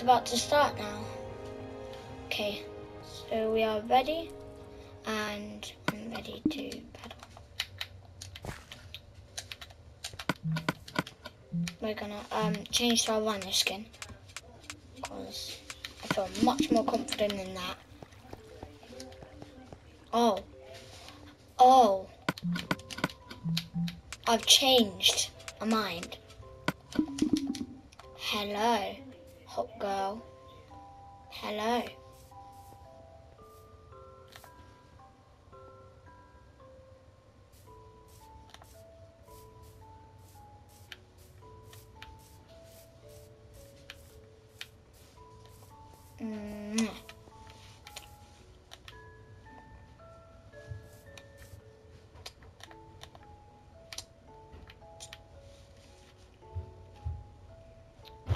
About to start now. Okay, so we are ready, and I'm ready to paddle. We're gonna um, change to our rhino skin because I feel much more confident in that. Oh, oh, I've changed my mind. Hello, hot girl. Hello.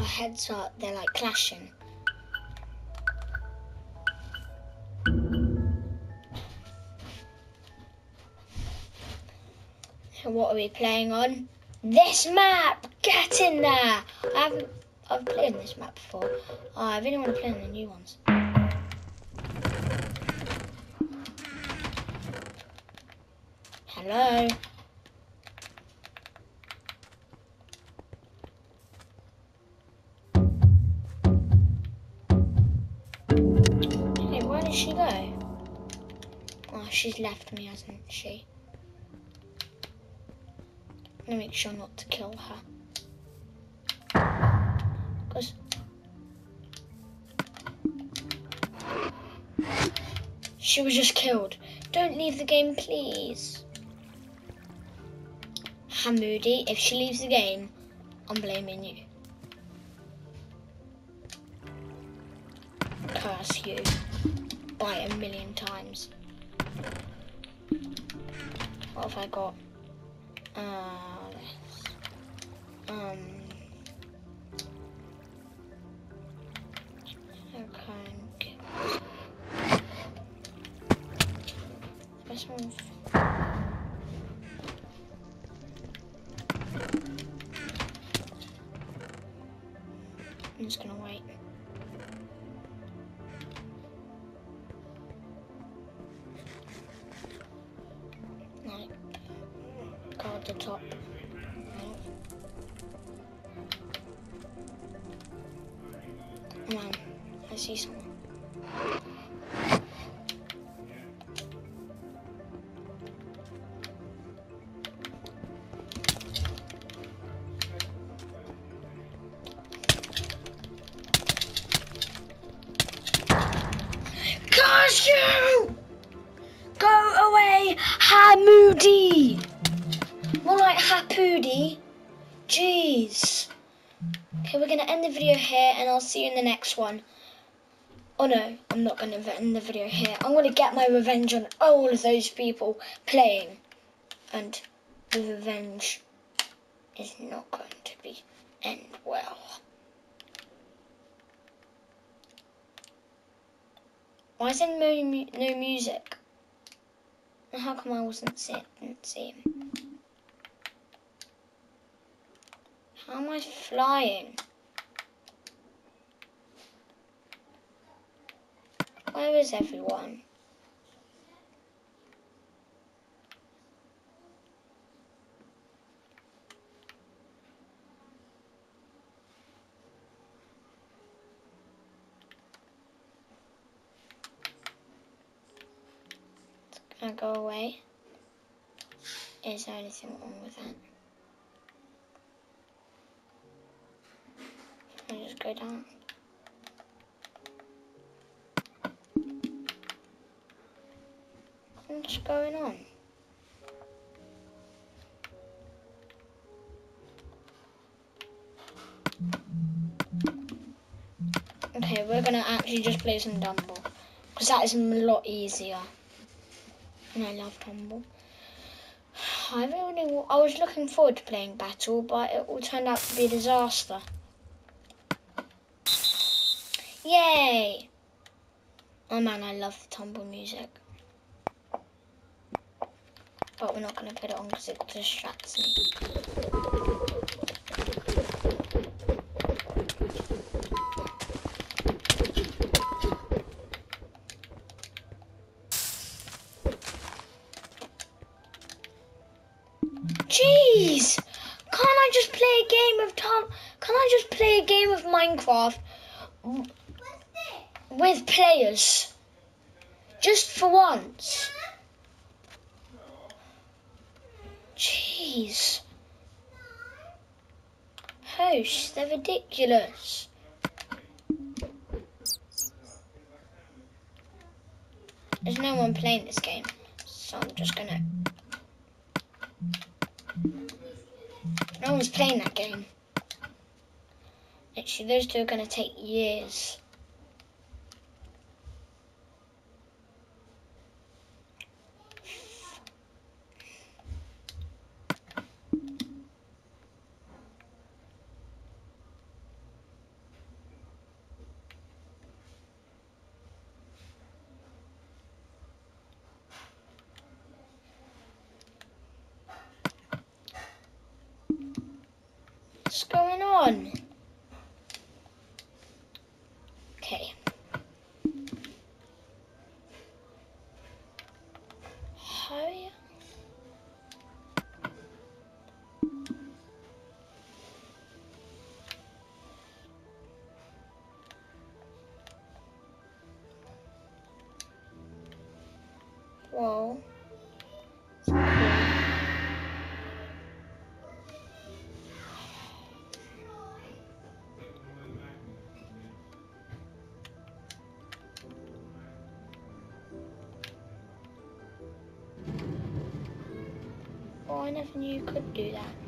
Our heads are, they're like clashing. What are we playing on? This map! Get in there! I haven't, I've played on this map before. Oh, I really want to play on the new ones. Hello? Did she go? Oh, she's left me, hasn't she? I'm gonna make sure not to kill her. Because she was just killed. Don't leave the game, please. Hamoudi, if she leaves the game, I'm blaming you. Curse you a million times. What have I got? Uh, this. Um. Okay. One's. I'm just gonna wait. Top. Come I see someone. See you in the next one. Oh no, I'm not gonna end the video here. I'm gonna get my revenge on all of those people playing. And the revenge is not going to be end well. Why is there no, no music? How come I wasn't see didn't see him? How am I flying? Where is everyone? Gonna go away. Is there anything wrong with that? I just go down. What's going on? Okay, we're gonna actually just play some Tumble. Because that is a lot easier. And I love Tumble. I really, I was looking forward to playing Battle, but it all turned out to be a disaster. Yay! Oh man, I love the tumble music but we're not going to put it on because it distracts me. Jeez! Can't I just play a game of Tom? Can I just play a game of Minecraft with players? Just for once. Jeez. Hosts, they're ridiculous. There's no one playing this game, so I'm just gonna. No one's playing that game. Actually, those two are gonna take years. What's going on? Okay. Hurry. Whoa. I never knew you could do that.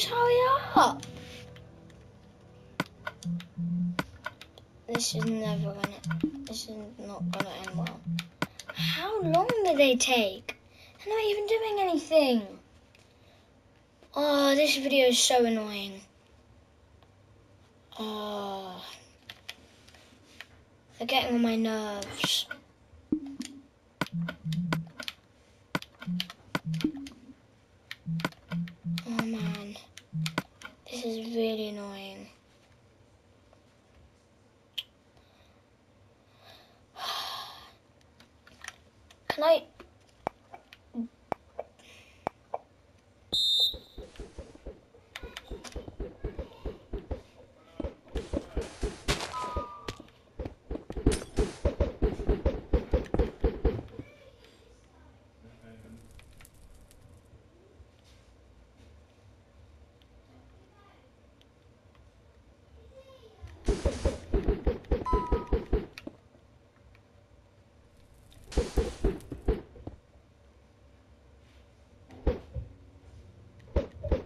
Just hurry up. This is never gonna. This is not gonna end well. How long do they take? They're not even doing anything. Oh, this video is so annoying. Oh. They're getting on my nerves. Oh man. This is really annoying. Can I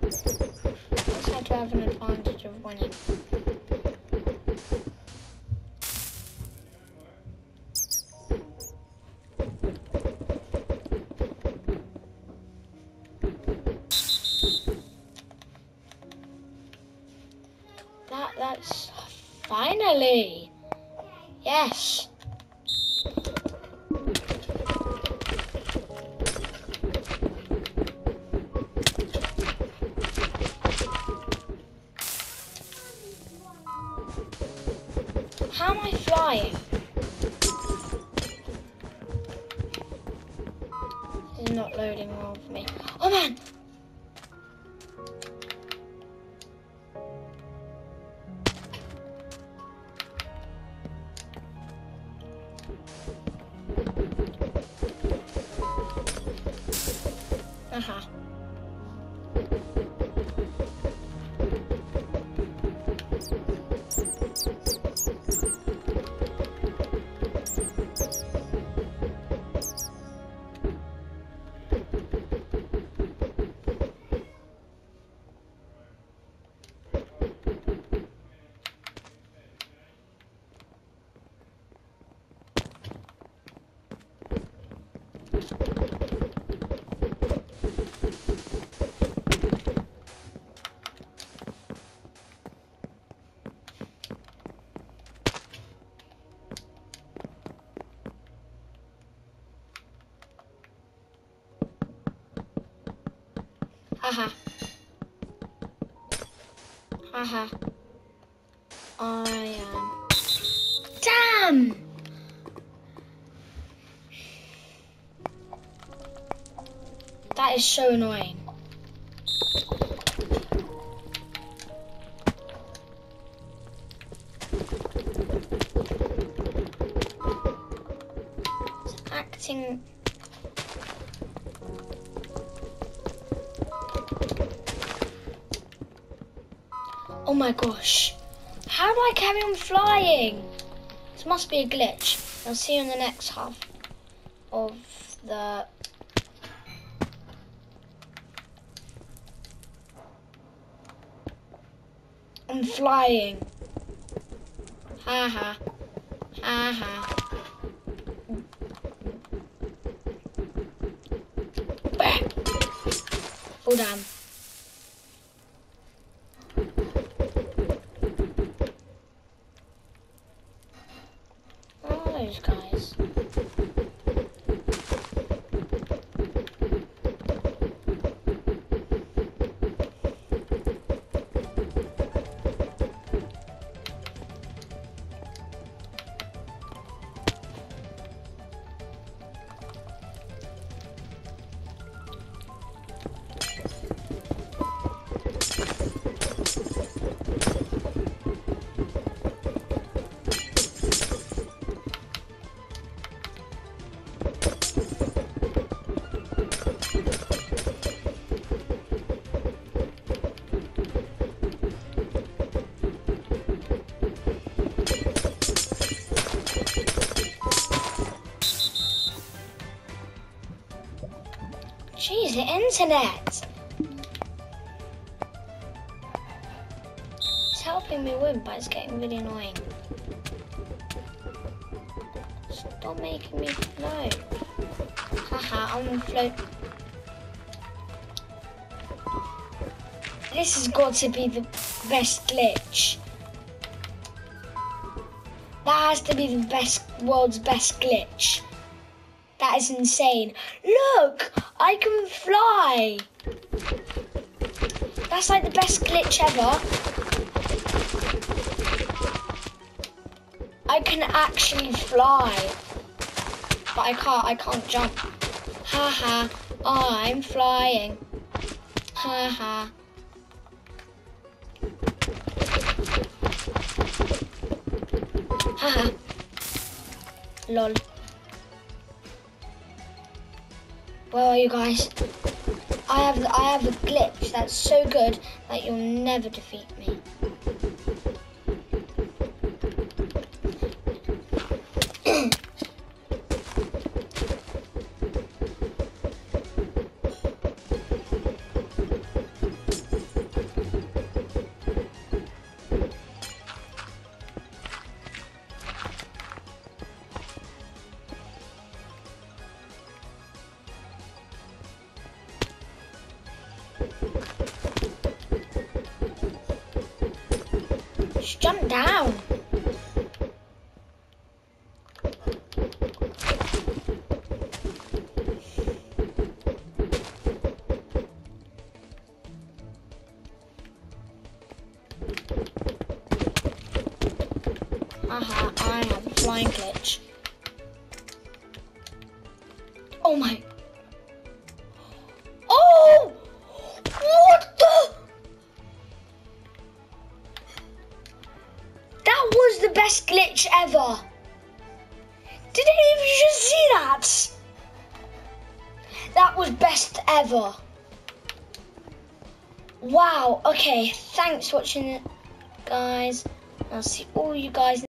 let's try to have an advantage of winning? Haha. Thank you. Haha. I am. Damn! That is so annoying. Gosh. How do I carry on flying? This must be a glitch. I'll see you in the next half of the I'm flying. Ha ha. Ha ha. Bah. Fall down. Oh, guys. It's helping me win, but it's getting really annoying. Stop making me float. Haha, I'm on float. This has got to be the best glitch. That has to be the best, world's best glitch. That is insane. Look, I can fly. That's like the best glitch ever. I can actually fly. But I can't, I can't jump. Ha ha, I'm flying. Ha ha. Lol. Where are you guys? I have I have a glitch that's so good that you'll never defeat me. Jump down. Okay, thanks for watching it, guys. I'll see all you guys